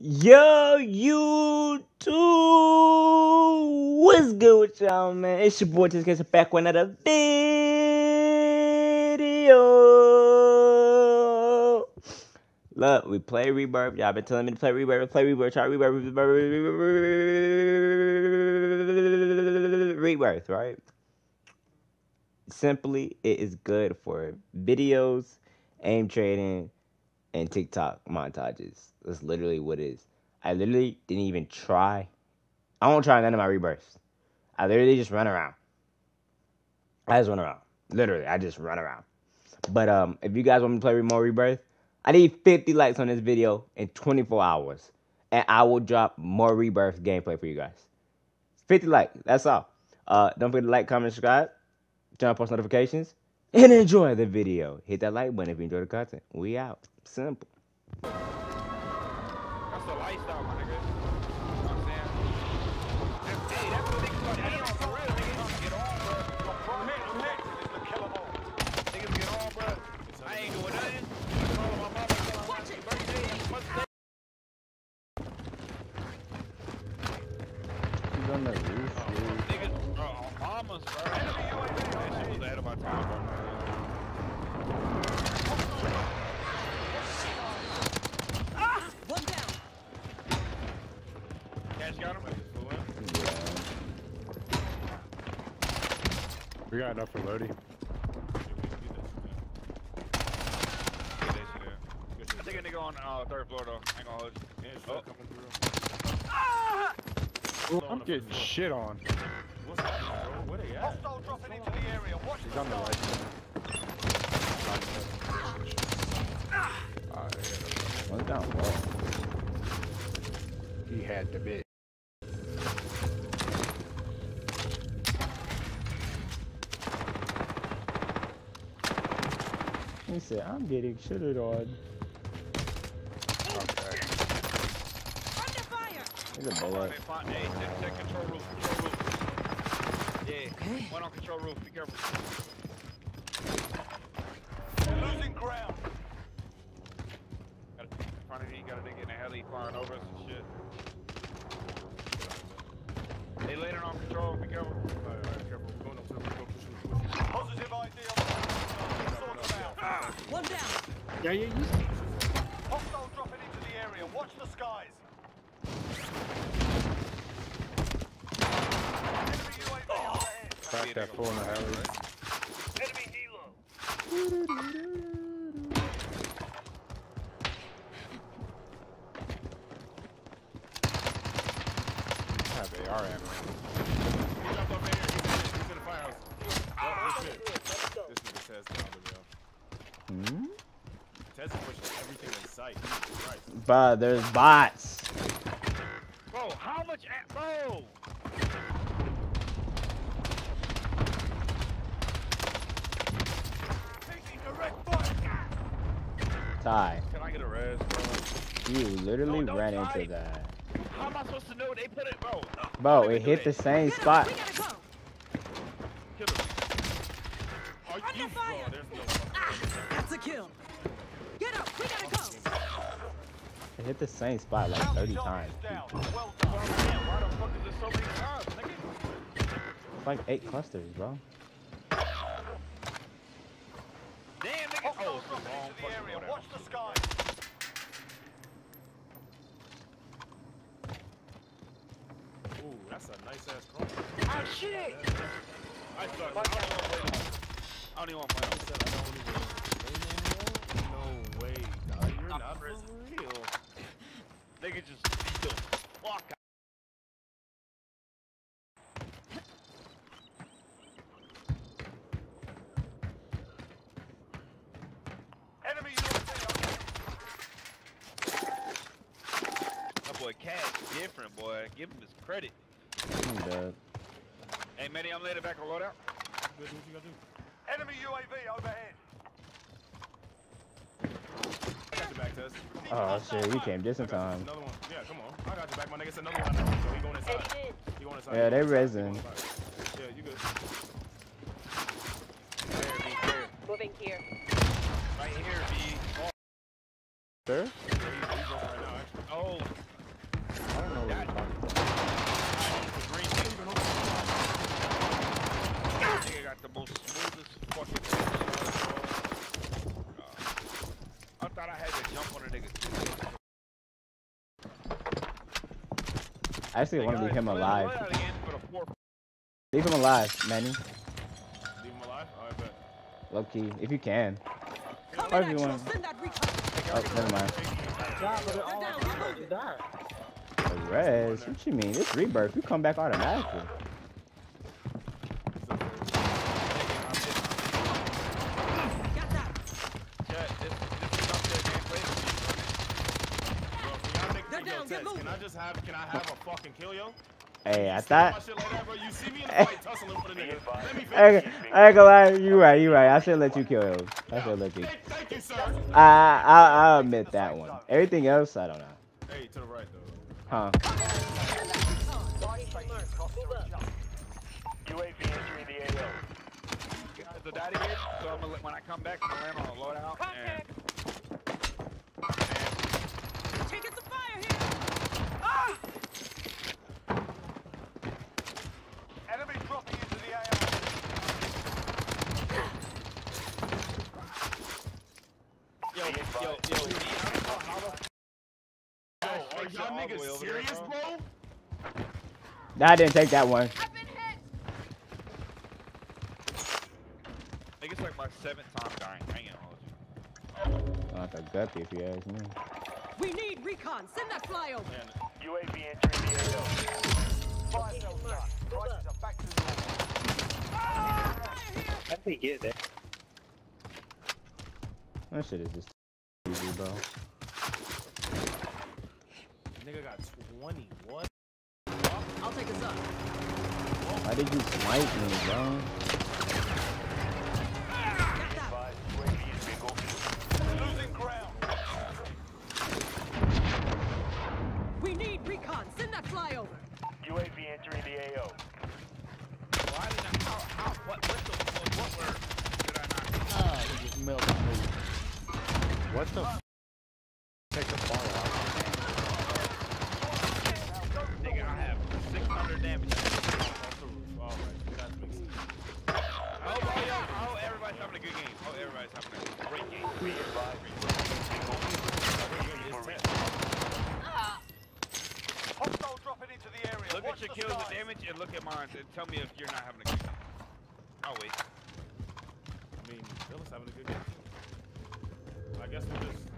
Yo, you YouTube, what's good with y'all, man? It's your boy, Just back with another video. Look, we play Rebirth. Y'all been telling me to play Rebirth, play Rebirth, try Rebirth, Rebirth, Rebirth, right? Simply, it is good for videos, aim trading, and TikTok montages. That's literally what it is. I literally didn't even try. I won't try none of my rebirths. I literally just run around. I just run around. Literally, I just run around. But um, if you guys want me to play more rebirth, I need 50 likes on this video in 24 hours, and I will drop more rebirth gameplay for you guys. 50 likes. That's all. Uh, don't forget to like, comment, subscribe, turn on post notifications, and enjoy the video. Hit that like button if you enjoy the content. We out. Simple. That's the lifestyle, my nigga. You know what I'm saying? That- Hey, that's what niggas gonna hate on for real. Niggas get on, bro. From here, from there, is to kill 'em all. Niggas get on, bro. I ain't doing nothing. Calling my mama, telling her happy birthday, happy Mother's Day. She's on the roof, dude. Niggas, bro, on mamas, bro. That shit was ahead of my time, bro. One down. Cash got him. We got enough for Lodi. I think a nigga on uh, third floor though. Ain't gonna hold you. Oh. Ooh, I'm getting shit on. Hostile dropping into the area. Watch He's on the right. One's down low. He had to be. He said, I'm getting shitted on. Okay. Under fire. There's a bullet. Hey, find- hey, check, check control roof, control roof. Yeah, one on control roof, be careful. losing ground. Got a, in front of you, got a nigga in a heli flying over us and shit. They landing on control, be careful. Positive ID on Sort them out. One down. Yeah, yeah, you. Hostile dropping into the area, watch the skies. Enemy UAV overhead. Crack that fool in the alley. Enemy helo. Have AR ammo. Hmm? Tesla pushes everything in sight. Jesus Christ. But there's bots. Bro, how much at bro? Taking direct fire. Ty, Can I get a res, bro? you literally No, ran try. into that. How am I supposed to know they put it, bro? Bro, Don't it hit the that. same Get spot. We go. Kill him. Are Under you, fire. bro? There's no Ah, that's a kill. Get up. We gotta go. It hit the same spot like 30 times. Down. Well done. Damn, why the fuck is there so times. It's like eight clusters, bro. Damn, nigga. Oh, it's the wrong fucking order. Watch the sky. Ooh, that's a nice ass car. Ah, shit. I. I don't even want to play no more. I don't even want to play no more. Said I don't even play no more? No way, dog. You're I'm not for prison. real. Nigga just beat the fuck out. Enemy That boy Cat different, boy. Give him his credit. I'm dead. Hey, Manny, I'm later back on loadout. Good, what you gotta do? Enemy UAV overhead. I got your back, Tess. Oh shit, you came just in I got you. time. Yeah, come on. I got your back, my nigga. It's another one. So he going inside. He going inside. Yeah, they going inside. resin. He going inside. Yeah, you good. Clear, be clear. Moving here. Right here, B. Sure? Yeah, he's, he's working right now, actually. Oh, I actually want to leave him alive. Look at it again for the fourth. Leave him alive, Manny. Leave him alive? Oh, Alright, bet. Low key, if you can. Come Or in, if you Axel. want. Send that recon. Oh, never mind. Nah, but they're down, like, reload you it. died. What you mean? It's rebirth, you come back automatically. Got that. Chat, this, this is up there gameplay. Bro, can y'all make They're yo, down, get Tess, Can I just have, can I have a fucking kill, yo? Hey, I My thought. shit like that, bro. You see me in the fight tussling for the nigga. Let me I ain't I ain't gonna lie, you right, you right. I should let you kill him. I should let you. Thank, thank you, sir. I, I, I'll admit that one. Everything else, I don't know. Hey, to the right, though. Huh? UAV entering the AO. The daddy gate. So I'm gonna when I come back, I'm gonna land on a loadout. And, Taking some fire here. Ah! Enemy dropping into the AO. Yo, yo, yo, yo, I don't know how the Yo, Ash are y'all all the way niggas serious, bro. bro? Nah, I didn't take that one. I've been hit. think it's like my seventh time dying. I ain't gonna hold you. Like a guppy, if you ask me. We need recon. Send that flyover. Man, UAV entering the AO. Fire sale done. Prices are back to normal. How did he get there? That shit is just easy, bro. nigga got 20. What? I'll take us up. Why did you snipe me, bro? What the f- Take the ball out. Nigga, I have 600 damage. Off the roof. All right. That makes sense. I hope, oh, yo, I hope everybody's having a good game. I hope everybody's having a great game. Be advised. Hostile dropping into the area. Look Watch at your kills and damage and look at mine and tell me if you're not having a good game. I'll wait. I mean, Phil's having a good game. I guess we'll just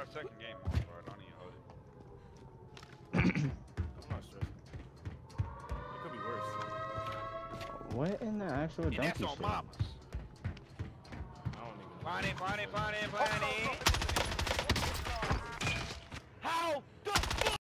our second game, bro. Don't even hold it. I'm not stressing. It could be worse. what in the actual And that's donkey on shit? mamas. I don't even. Find it, find it, find it, find it. How the fuck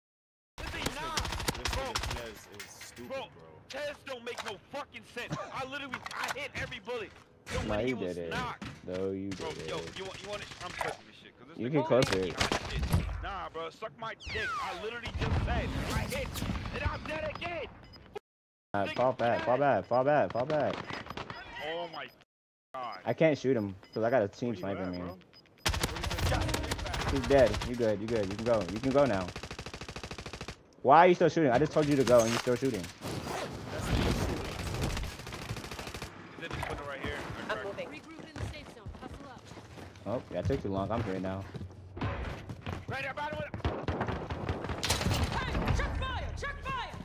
is he not? This Bro. nigga Tez is stupid, Bro, bro. tests don't make no fucking sense. I literally, I hit every bullet. Yo, Nah, when he you was did it. knocked. No, you Bro, did yo, it. you want, you want it? I'm clicking this shit. Cause this You can close it. Nah, bro, suck my dick. I literally just said, I hit, and I'm dead again. Alright, fall back, fall back, fall back, fall back. Oh my god. I can't shoot him because I got a team sniping me. He's dead. You good? You good? You can go. You can go now. Why are you still shooting? I just told you to go and you're still shooting. Is it this window right here? Or correct? Regroup in the safe zone. Hustle up. Oh, that took too long. I'm here now. Right there, by the. Hey, check fire. Check fire.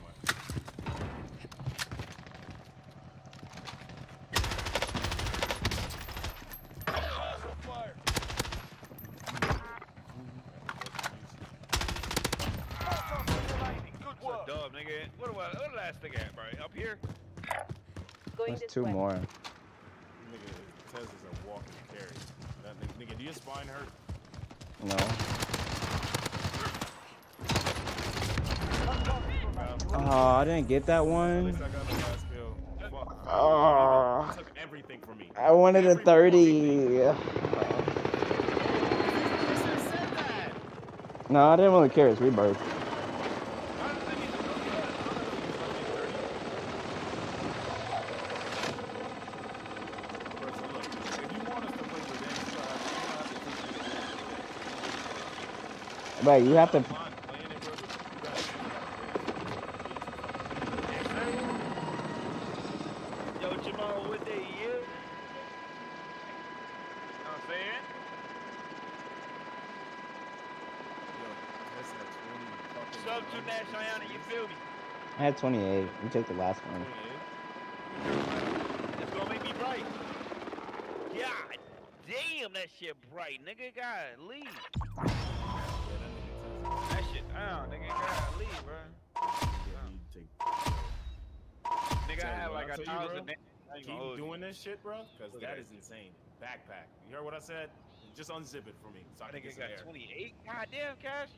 Good work. a nigga? What do what last thing at, bro? Up here? There's two more. Nigga, Tez is a walking carry. That nigga, nigga, do your spine hurt? No. Bro, Oh, I didn't get that one. I got the last kill. Fuck. Ah. Oh. You everything from me. I wanted a 30. No, I didn't really care. It's rebirth. Right, you have to. Fine, play in it, bro. You gotta choose that. Yo, Jamal, what day you? Know what I'm saying? Yo, that's at 20 fucking Sub to nine. Nash Ayana, you feel me? I had 28. We took the last one. 28. It's gonna make me bright. God damn, that shit bright, nigga. God, leave. Yeah, nigga tough. That shit down, nigga. God, leave, bro. Yeah, you take- Nigga, I had like a thousand. ain't Keep doing this shit, bro, because that is insane. Backpack. You heard what I said? Just unzip it for me. So I I think it some got air. 28. God damn, Cash.